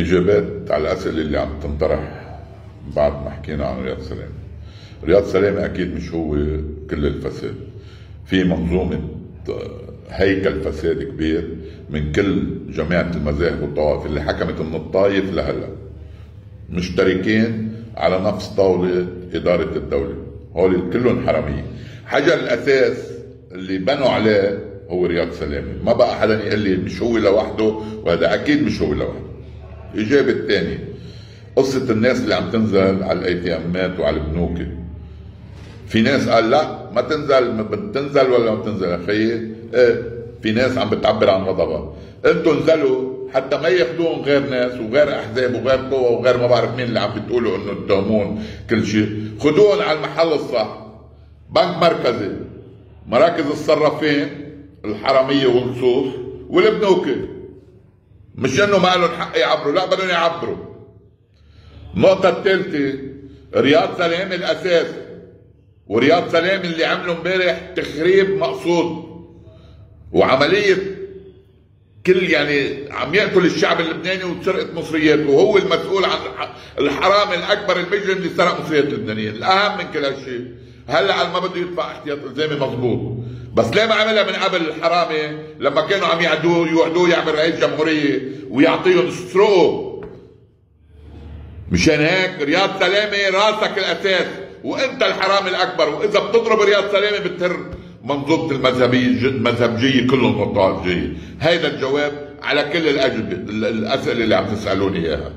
اجابات على الأسئلة اللي عم تنطرح بعد ما حكينا عن رياض سلامه رياض سلامه أكيد مش هو كل الفساد. في منظومة هيكل فساد كبير من كل جماعة المذاهب والطوائف اللي حكمت من الطايف لهلا. مشتركين على نفس طاولة إدارة الدولة. هول كلهم حراميه حجر الأساس اللي بنوا عليه هو رياض سلامه ما بقى حدا يقول لي مش هو لوحده وهذا أكيد مش هو لوحده. الاجابه الثانية قصة الناس اللي عم تنزل على ال ATM ات وعلى البنوك. في ناس قال لا ما تنزل ما بتنزل ولا ما بتنزل. يا خيي إيه في ناس عم بتعبر عن غضبها. أنتم انزلوا حتى ما ياخذوهم غير ناس وغير أحزاب وغير قوى وغير ما بعرف مين اللي عم بتقولوا إنه تهمون كل شيء. خذوهم على المحل الصح. بنك مركزي. مراكز الصرافين الحرامية واللصوص والبنوك. مش انه ما لهم حق يعبروا لا بدهم يعبروا. النقطة الثالثة رياض سلام الأساس ورياض سلام اللي عملوا امبارح تخريب مقصود. وعملية كل يعني عم يقتل الشعب اللبناني وسرقة مصرياته وهو المسؤول عن الحرام الأكبر المجرم اللي سرق مصريات اللبنانيين الأهم من كل هالشيء هلأ ما بده يدفع احتياط الزامي مضبوط بس ليه ما عملها من قبل الحرامي؟ لما كانوا عم يعدوه يوعدوه يعمل رئيس جمهورية ويعطيهم سروق مشان هيك رياض سلامة راسك الأساس وأنت الحرامي الأكبر وإذا بتضرب رياض سلامة بتهر. منظومة المذهبية المذهبجيه كلهم والطائفجيه هيدا الجواب على كل الأسئلة اللي عم تسألوني إياها.